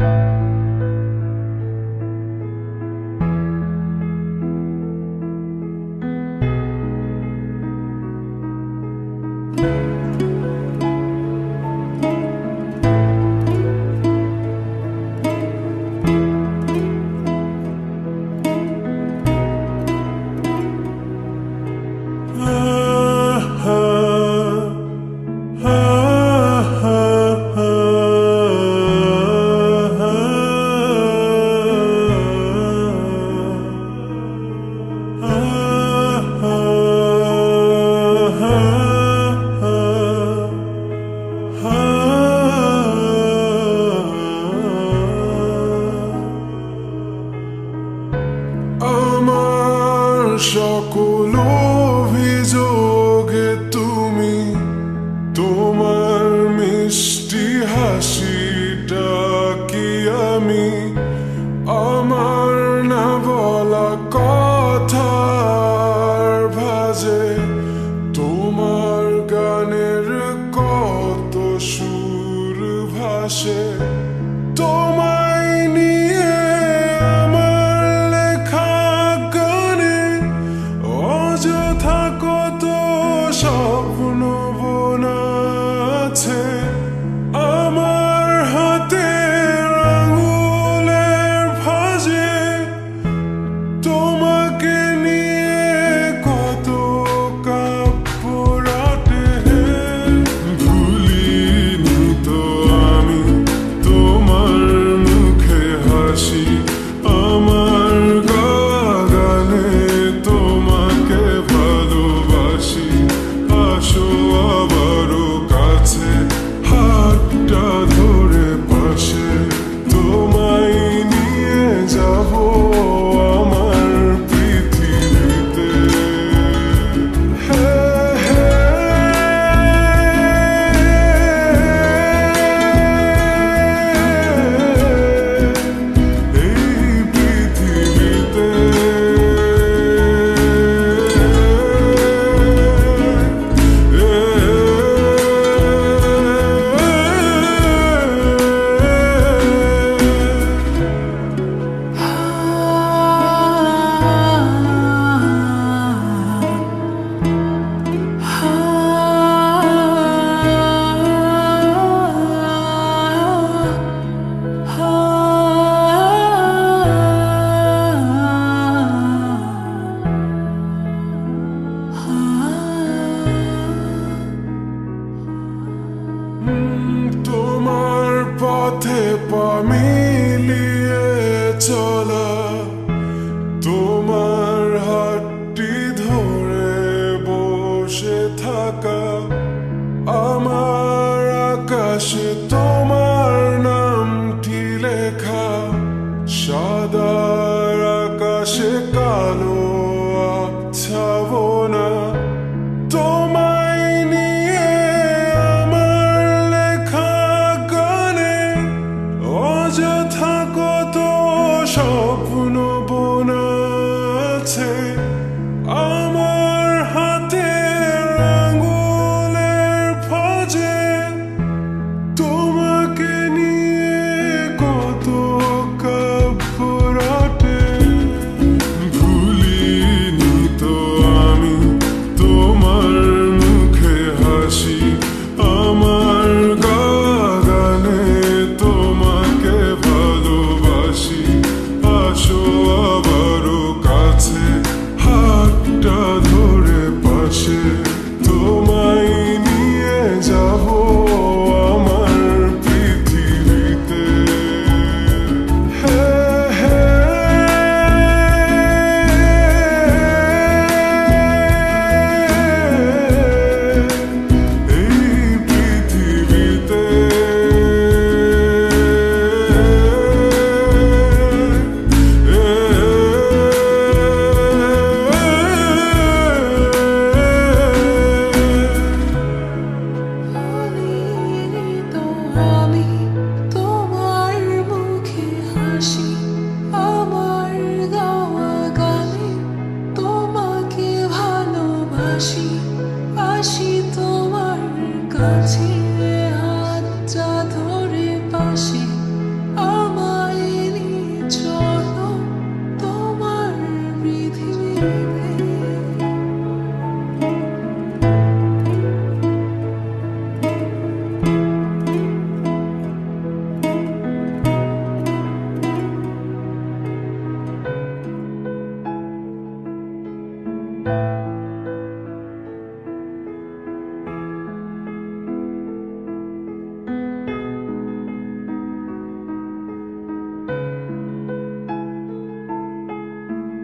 আমার সকল অভিযোগে তুমি, তোমার কি আমি? আমার না বলা ভাজে, তোমার গানের কত সুর তোমায় আকাশে তোমার নামটি লেখা সাদার আকাশে কালো আচ্ছাবনা নিয়ে আমার লেখা অযথা কত আছে।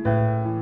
Música